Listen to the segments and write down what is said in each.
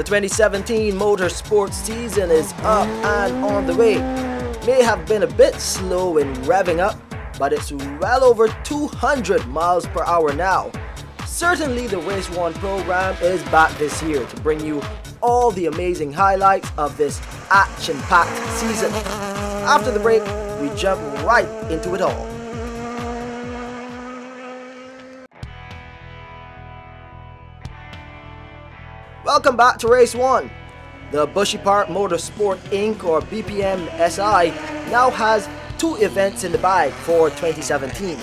The 2017 motorsports season is up and on the way. May have been a bit slow in revving up, but it's well over 200 miles per hour now. Certainly the Race 1 program is back this year to bring you all the amazing highlights of this action-packed season. After the break, we jump right into it all. Welcome back to Race 1. The Bushy Park Motorsport Inc. or BPM SI now has two events in the bag for 2017.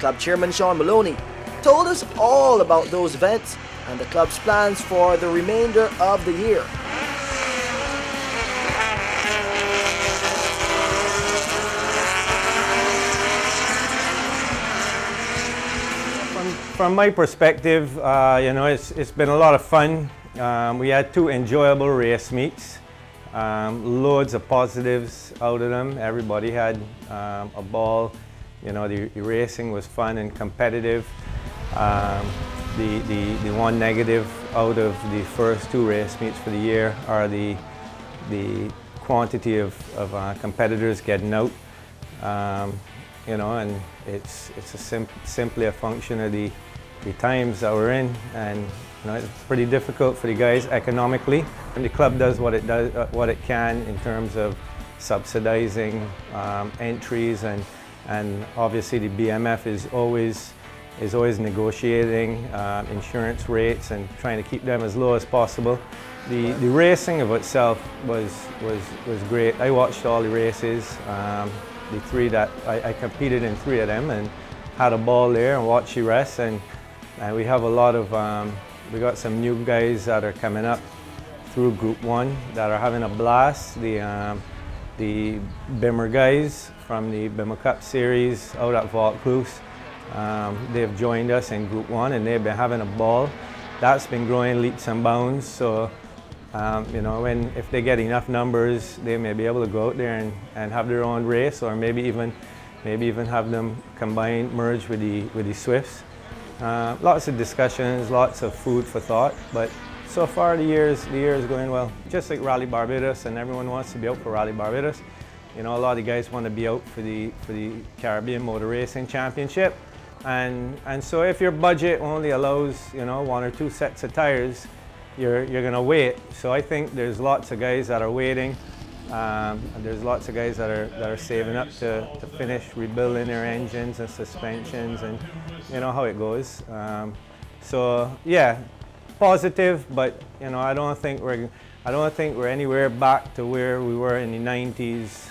Club Chairman Sean Maloney told us all about those events and the club's plans for the remainder of the year. From, from my perspective, uh, you know, it's, it's been a lot of fun. Um, we had two enjoyable race meets, um, loads of positives out of them. Everybody had um, a ball. You know, the, the, racing was fun and competitive. Um, the, the, the one negative out of the first two race meets for the year are the, the quantity of, of uh, competitors getting out. Um, you know, and it's, it's a sim simply a function of the, the times that we're in. And you know, it's pretty difficult for the guys economically. And the club does what it does, uh, what it can in terms of subsidizing um, entries and, and obviously the BMF is always is always negotiating uh, insurance rates and trying to keep them as low as possible. The, the racing of itself was, was, was great. I watched all the races, um, the three that I, I, competed in three of them and had a ball there and watched the rest. And, and we have a lot of, um, we got some new guys that are coming up through Group 1 that are having a blast. The, um, the Bimmer guys from the Bimmer Cup Series out at Vaucluse. Um, they've joined us in Group 1 and they've been having a ball. That's been growing leaps and bounds. So, um, you know, when, if they get enough numbers, they may be able to go out there and, and have their own race or maybe even, maybe even have them combine, merge with the, with the Swifts. Uh, lots of discussions, lots of food for thought, but so far the year's, the year is going well. Just like Rally Barbados and everyone wants to be out for Rally Barbados. You know, a lot of guys want to be out for the, for the Caribbean Motor Racing Championship. And, and so if your budget only allows, you know, one or two sets of tires, you're, you're going to wait. So I think there's lots of guys that are waiting. Um, there's lots of guys that are, that are saving up to, to finish rebuilding their engines and suspensions and you know how it goes. Um, so yeah, positive, but you know, I don't think we're, I don't think we're anywhere back to where we were in the 90s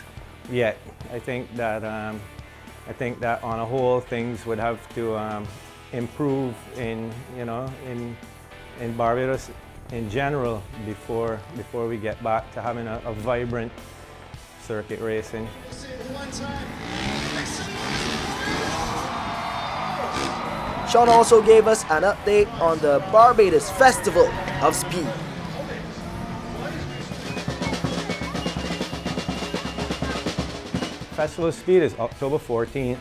yet. I think that um, I think that on a whole things would have to um, improve in, you know, in, in Barbados in general before, before we get back to having a, a vibrant circuit racing. Sean also gave us an update on the Barbados Festival of Speed. Festival of Speed is October 14th.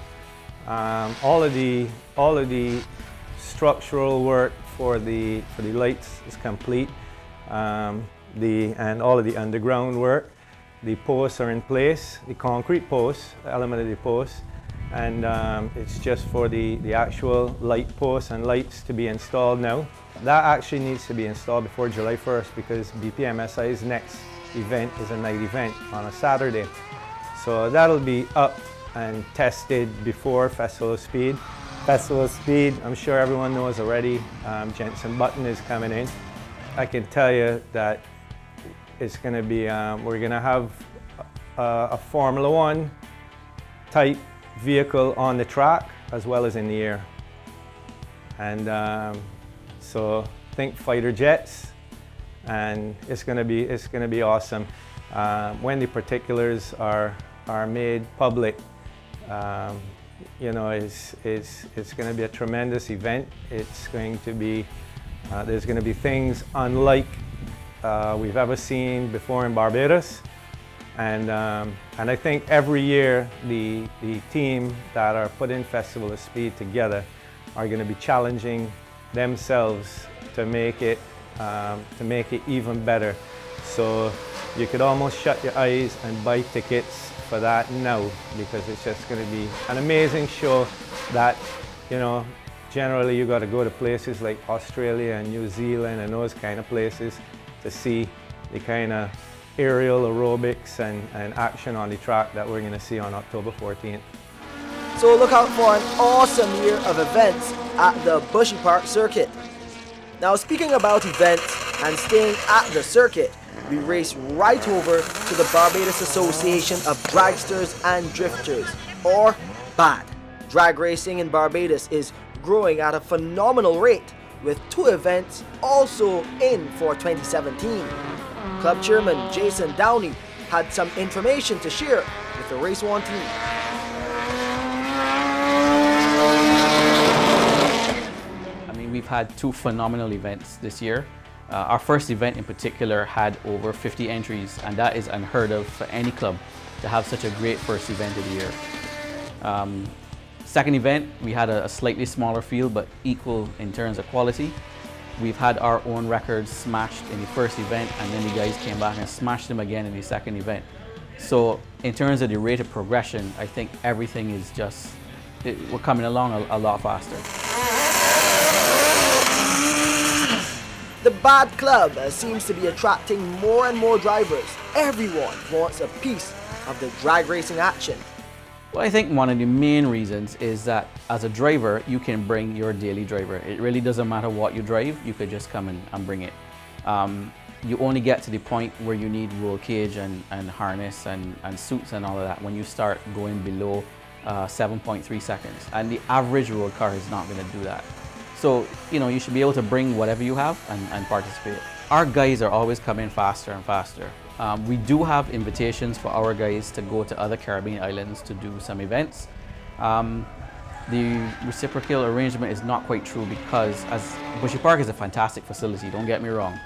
Um, all of the all of the structural work for the for the lights is complete. Um, the and all of the underground work. The posts are in place. The concrete posts, the element of the posts, and um, it's just for the the actual light posts and lights to be installed now. That actually needs to be installed before July 1st because BPMSI's next event is a night event on a Saturday. So that'll be up and tested before Festival of Speed. Festival of Speed, I'm sure everyone knows already, um, Jenson Button is coming in. I can tell you that it's going to be, um, we're going to have a, a, Formula One type vehicle on the track as well as in the air. And um, so think fighter jets and it's going to be, it's going to be awesome. Uh, when the particulars are are made public, um, you know, it's, it's, it's going to be a tremendous event. It's going to be, uh, there's going to be things unlike uh, we've ever seen before in Barbados. And, um, and I think every year the, the team that are putting Festival of Speed together are going to be challenging themselves to make it um, to make it even better. So you could almost shut your eyes and buy tickets for that now because it's just going to be an amazing show that, you know, generally you got to go to places like Australia and New Zealand and those kind of places to see the kind of aerial aerobics and, and action on the track that we're going to see on October 14th. So look out for an awesome year of events at the Bushy Park Circuit. Now speaking about events and staying at the circuit, we race right over to the Barbados Association of Dragsters and Drifters, or BAD. Drag racing in Barbados is growing at a phenomenal rate, with two events also in for 2017. Club chairman Jason Downey had some information to share with the Race One team. I mean, we've had two phenomenal events this year. Uh, our first event in particular had over 50 entries, and that is unheard of for any club to have such a great first event of the year. Um, second event, we had a, a, slightly smaller field, but equal in terms of quality. We've had our own records smashed in the first event, and then the guys came back and smashed them again in the second event. So in terms of the rate of progression, I think everything is just, it, we're coming along a, a lot faster. The Bad Club seems to be attracting more and more drivers. Everyone wants a piece of the drag racing action. Well, I think one of the main reasons is that as a driver, you can bring your daily driver. It really doesn't matter what you drive, you could just come in and bring it. Um, you only get to the point where you need roll cage and, and harness and, and suits and all of that when you start going below uh, 7.3 seconds. And the average road car is not going to do that. So, you know, you should be able to bring whatever you have and, and participate. Our guys are always coming faster and faster. Um, we do have invitations for our guys to go to other Caribbean islands to do some events. Um, the reciprocal arrangement is not quite true because as Bushy Park is a fantastic facility, don't get me wrong,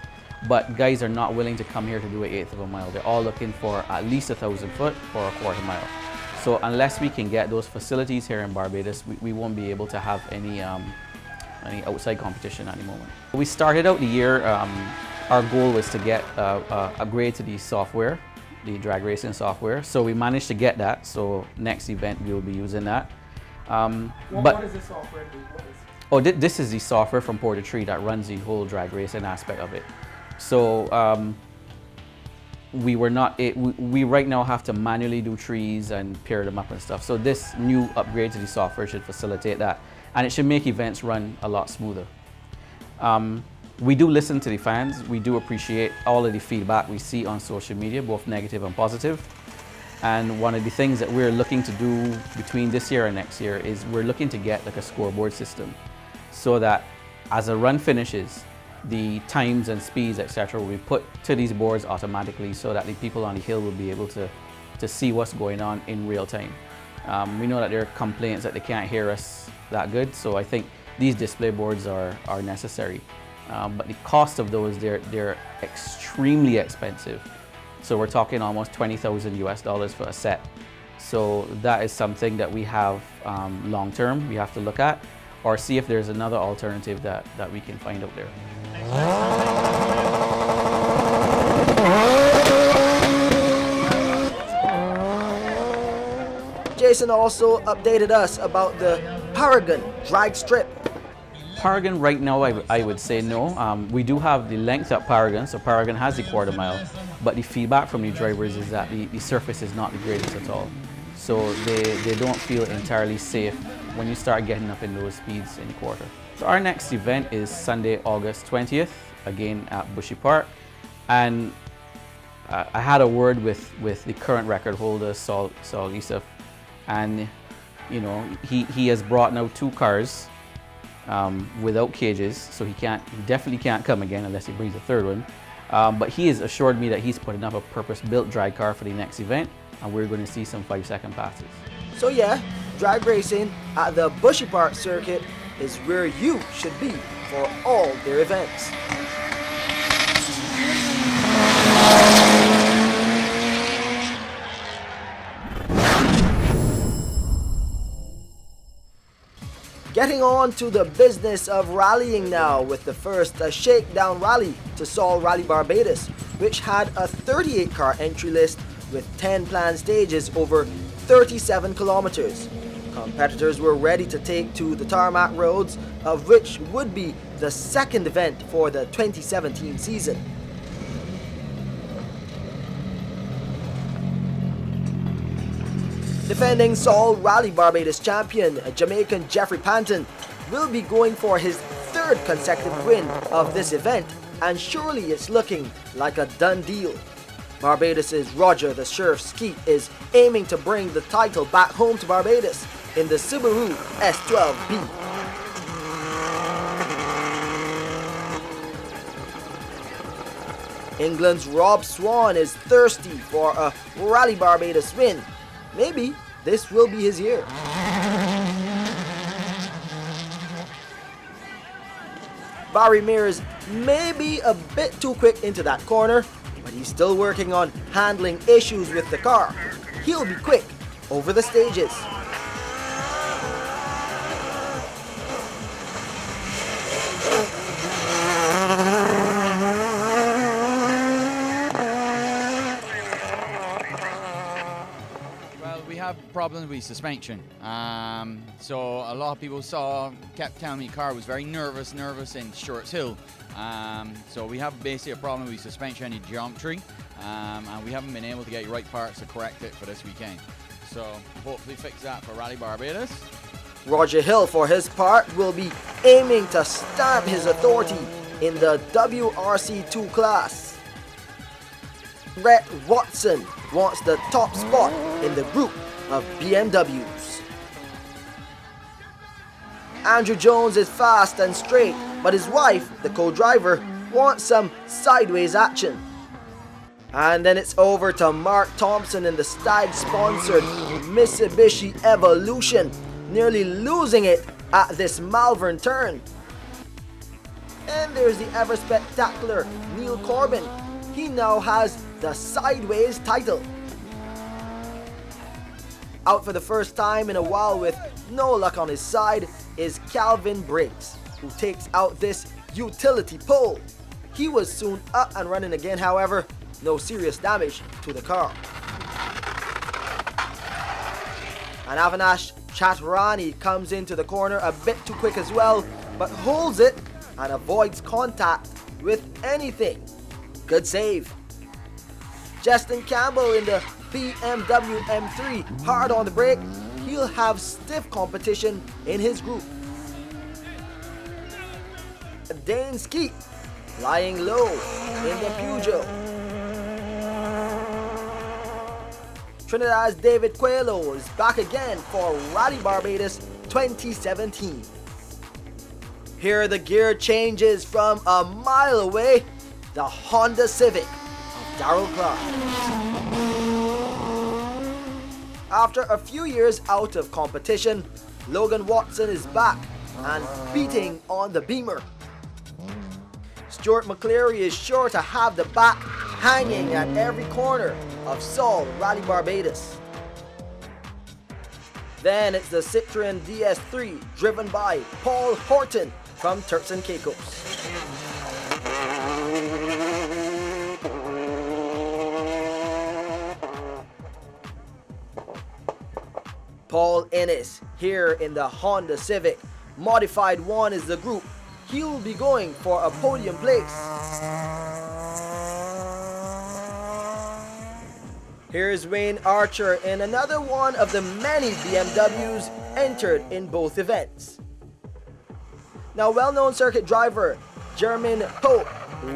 but guys are not willing to come here to do an eighth of a mile. They're all looking for at least a thousand foot or a quarter mile. So unless we can get those facilities here in Barbados, we, we won't be able to have any um, any outside competition at the moment. We started out the year, um, our goal was to get uh, uh, a grade to the software, the drag racing software. So we managed to get that. So next event we will be using that. Um, what, but, what is the software? Oh, th this is the software from Portatree that runs the whole drag racing aspect of it. So um, we were not, it, we, we, right now have to manually do trees and pair them up and stuff. So this new upgrade to the software should facilitate that and it should make events run a lot smoother. Um, we do listen to the fans. We do appreciate all of the feedback we see on social media, both negative and positive. And one of the things that we're looking to do between this year and next year is we're looking to get like a scoreboard system so that as a run finishes, the times and speeds, etc., will be put to these boards automatically so that the people on the hill will be able to, to see what's going on in real time. Um, we know that there are complaints that they can't hear us that good. So I think these display boards are, are necessary. Um, but the cost of those, they're, they're extremely expensive. So we're talking almost 20,000 US dollars for a set. So that is something that we have um, long term, we have to look at or see if there's another alternative that, that we can find out there. Jason also updated us about the Paragon drag strip. Paragon right now, I, I would say no. Um, we do have the length at Paragon, so Paragon has the quarter mile, but the feedback from the drivers is that the, the surface is not the greatest at all. So they, they don't feel entirely safe when you start getting up in those speeds in the quarter. So our next event is Sunday, August 20th, again at Bushy Park. And I had a word with, with the current record holder, Saul, Saul Yusuf, and you know, he, he has brought now two cars um, without cages, so he can't, he definitely can't come again unless he brings a third one. Um, but he has assured me that he's putting up a purpose-built drag car for the next event, and we're going to see some five-second passes. So yeah, drag racing at the Bushy Park circuit is where you should be for all their events. Getting on to the business of rallying now with the first uh, shakedown rally to Sol Rally Barbados, which had a 38 car entry list with 10 planned stages over 37 kilometers. Competitors were ready to take to the tarmac roads, of which would be the second event for the 2017 season. Defending Sol Rally Barbados champion, uh, Jamaican Jeffrey Panton, will be going for his third consecutive win of this event, and surely it's looking like a done deal. Barbados' Roger the Sheriff Skeete is aiming to bring the title back home to Barbados in the Subaru S12B. England's Rob Swan is thirsty for a Rally Barbados win Maybe this will be his year. Barry Mears may be a bit too quick into that corner, but he's still working on handling issues with the car. He'll be quick over the stages. Problems with suspension. Um, so a lot of people saw, kept telling me car was very nervous, nervous in Stewart's Hill. Um, so we have basically a problem with suspension and geometry, um, and we haven't been able to get the right parts to correct it for this weekend. So hopefully fix that for Rally Barbados. Roger Hill, for his part, will be aiming to stamp his authority in the WRC2 class. Brett Watson wants the top spot in the group of BMWs. Andrew Jones is fast and straight, but his wife, the co-driver, wants some sideways action. And then it's over to Mark Thompson in the Stag-sponsored Mitsubishi Evolution, nearly losing it at this Malvern turn. And there's the ever spectacular Neil Corbin. He now has the sideways title. Out for the first time in a while with no luck on his side is Calvin Briggs, who takes out this utility pole. He was soon up and running again, however, no serious damage to the car. And Avinash Chatrani comes into the corner a bit too quick as well, but holds it and avoids contact with anything. Good save. Justin Campbell in the BMW M3 hard on the brake, he'll have stiff competition in his group. Dane lying low in the Peugeot. Trinidad's David Coelho is back again for Rally Barbados 2017. Here are the gear changes from a mile away, the Honda Civic of Darrell Clarke. After a few years out of competition, Logan Watson is back and beating on the Beamer. Stuart McCleary is sure to have the back hanging at every corner of Sol Rally Barbados. Then it's the Citroen DS3 driven by Paul Horton from Turks and Caicos. Paul Ennis here in the Honda Civic. Modified 1 is the group. He will be going for a podium place. Here's Wayne Archer in another one of the many BMWs entered in both events. Now well-known circuit driver German Pope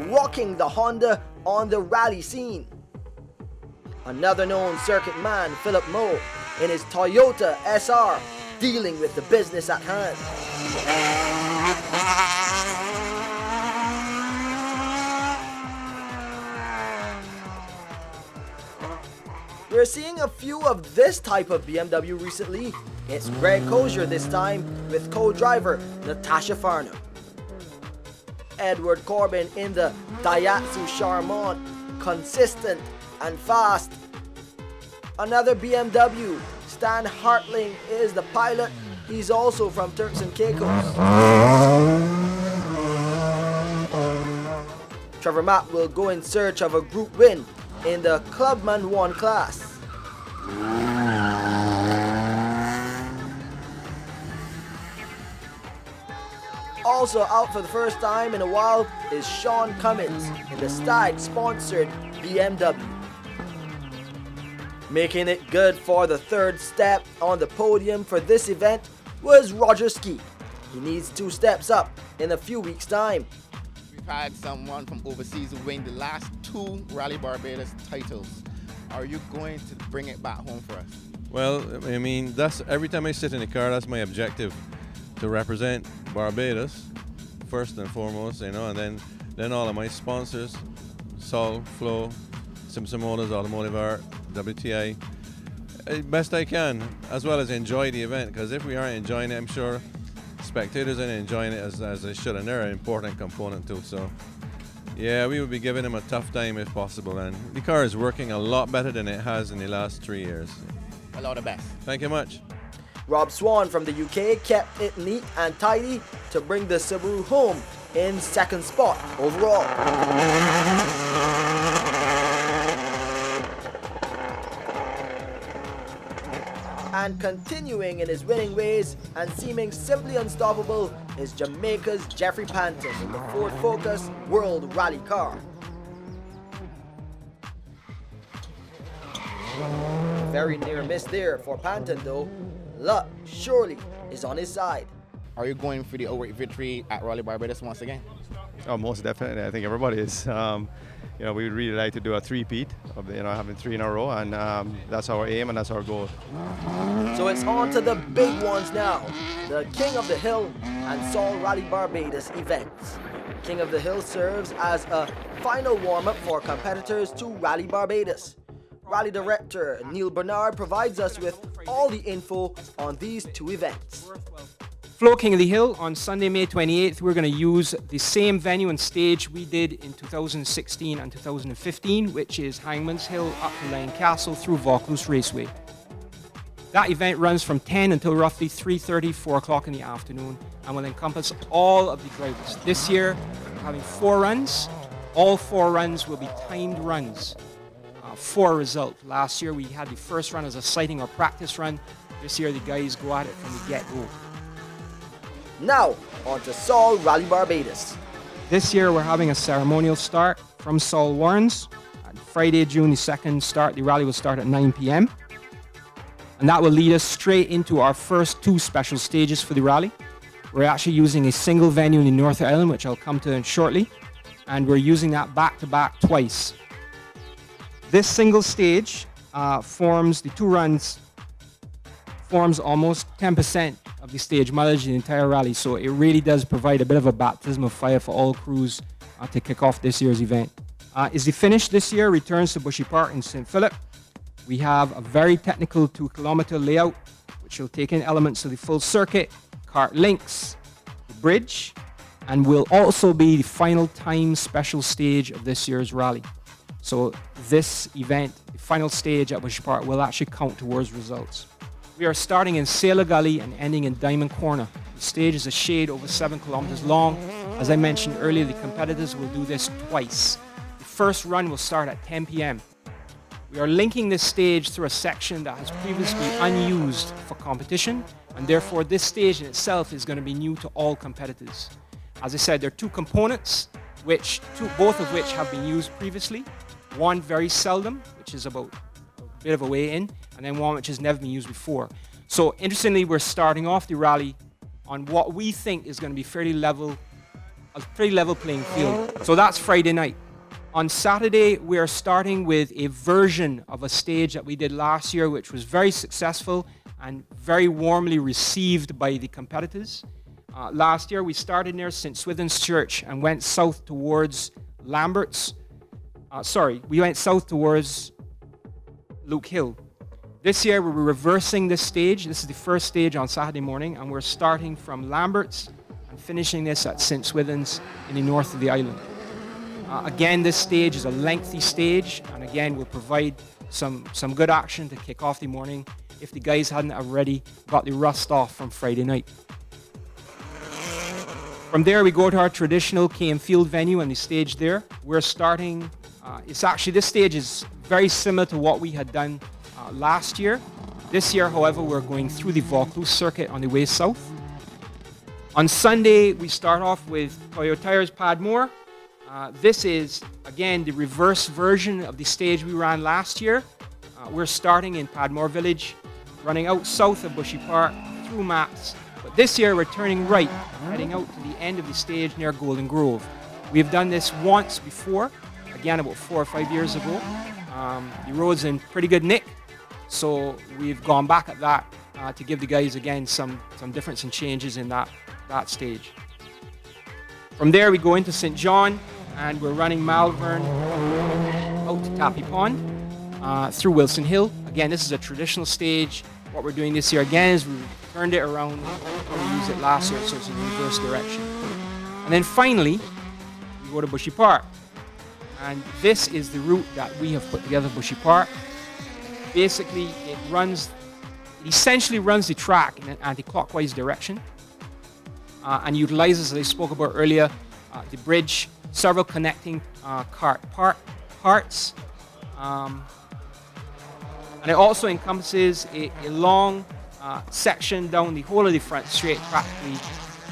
rocking the Honda on the rally scene. Another known circuit man, Philip Moe, in his Toyota SR, dealing with the business at hand. We're seeing a few of this type of BMW recently. It's Greg Kosier this time with co-driver Natasha Farnham. Edward Corbin in the Daihatsu Charmant, consistent and fast Another BMW, Stan Hartling is the pilot. He's also from Turks and Caicos. Trevor Mapp will go in search of a group win in the Clubman 1 class. Also out for the first time in a while is Sean Cummins in the Stag sponsored BMW. Making it good for the third step on the podium for this event was Roger Skeete. He needs two steps up in a few weeks' time. We've had someone from overseas win the last two Rally Barbados titles. Are you going to bring it back home for us? Well, I mean, that's every time I sit in the car, that's my objective to represent Barbados first and foremost, you know, and then then all of my sponsors, Sol, Flow, Simpson Motors, Automotive Art, WTI, uh, best I can, as well as enjoy the event. Because if we aren't enjoying it, I'm sure spectators aren't enjoying it as, as they should, and they're an important component too. So, yeah, we would be giving them a tough time if possible. And the car is working a lot better than it has in the last three years. A lot of best. Thank you much. Rob Swan from the UK kept it neat and tidy to bring the Subaru home in second spot overall. And continuing in his winning ways and seeming simply unstoppable is Jamaica's Jeffrey Panton in the Ford Focus World Rally Car. Very near miss there for Panton though. Luck surely is on his side. Are you going for the outright victory at Rally Barbados once again? Oh, most definitely. I think everybody is. Um, you know, we would really like to do a three-peat of you know having three in a row, and um, that's our aim and that's our goal. So it's on to the big ones now. The King of the Hill and Sol Rally Barbados events. King of the Hill serves as a final warm-up for competitors to Rally Barbados. Rally Director Neil Bernard provides us with all the info on these two events. Flow King of the Hill on Sunday, May 28th. We're going to use the same venue and stage we did in 2016 and 2015, which is Hangman's Hill up to Lane Castle through Vaucluse Raceway. That event runs from 10 until roughly 3.30, 4 o'clock in the afternoon and will encompass all of the drivers. This year, we're having four runs. All four runs will be timed runs uh, for a result. Last year, we had the first run as a sighting or practice run. This year, the guys go at it from the get-go. Now, on to Sol Rally Barbados. This year we're having a ceremonial start from Sol Warrens. On Friday, June the 2nd start, the rally will start at 9 p.m. And that will lead us straight into our first two special stages for the rally. We're actually using a single venue in the North Island, which I'll come to in shortly. And we're using that back to back twice. This single stage uh, forms the two runs, forms almost 10% of the stage mileage the entire rally. So it really does provide a bit of a baptism of fire for all crews uh, to kick off this year's event. Uh, is the finish this year returns to Bushy Park in St. Philip. We have a very technical two kilometer layout, which will take in elements of the full circuit, cart links, the bridge, and will also be the final time special stage of this year's rally. So this event, the final stage at Bushy Park, will actually count towards results. We are starting in Sailor Gully and ending in Diamond Corner. The stage is a shade over seven kilometers long. As I mentioned earlier, the competitors will do this twice. The first run will start at 10 p.m. We are linking this stage through a section that has previously unused for competition, and therefore this stage in itself is going to be new to all competitors. As I said, there are two components, which two, both of which have been used previously. One very seldom, which is about bit of a way in, and then one which has never been used before. So interestingly, we're starting off the rally on what we think is going to be fairly level, a pretty level playing field. So that's Friday night. On Saturday, we are starting with a version of a stage that we did last year, which was very successful and very warmly received by the competitors. Uh, last year, we started near St. Swithin's Church and went south towards Lambert's. Uh, sorry, we went south towards Luke Hill. This year, we're reversing this stage. This is the first stage on Saturday morning, and we're starting from Lambert's and finishing this at St. Swithin's in the north of the island. Uh, again, this stage is a lengthy stage, and again, will provide some, some good action to kick off the morning. if the guys hadn't already got the rust off from Friday night. From there, we go to our traditional KM Field venue and the stage there. We're starting, uh, it's actually, this stage is very similar to what we had done uh, last year. This year, however, we're going through the Vaucluse circuit on the way south. On Sunday, we start off with Toyo Tires Padmore. Uh, this is, again, the reverse version of the stage we ran last year. Uh, we're starting in Padmore Village, running out south of Bushy Park, through Mapps, but this year we're turning right, heading out to the end of the stage near Golden Grove. We have done this once before, again about four or five years ago. Um, the road's in pretty good nick, so we've gone back at that uh, to give the guys again some, some difference and changes in that, that stage. From there we go into St. John and we're running Malvern out to Tappy Pond uh, through Wilson Hill. Again, this is a traditional stage. What we're doing this year again is we turned it around we used it last year, so it's in reverse direction. And then finally, we go to Bushy Park. And this is the route that we have put together Bushy Park. Basically, it runs, it essentially runs the track in an anti-clockwise direction uh, and utilizes, as I spoke about earlier, uh, the bridge, several connecting uh, cart part, parts. Um, and it also encompasses a, a long uh, section down the whole of the front straight practically,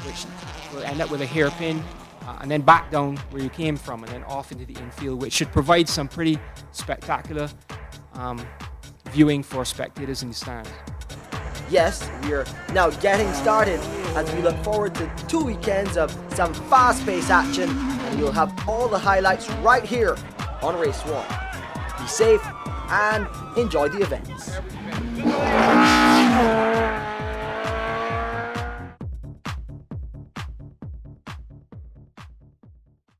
which will end up with a hairpin, uh, and then back down where you came from, and then off into the infield, which should provide some pretty spectacular um, viewing for spectators in the stands. Yes, we're now getting started as we look forward to two weekends of some fast-paced action and you'll have all the highlights right here on Race 1. Be safe and enjoy the events.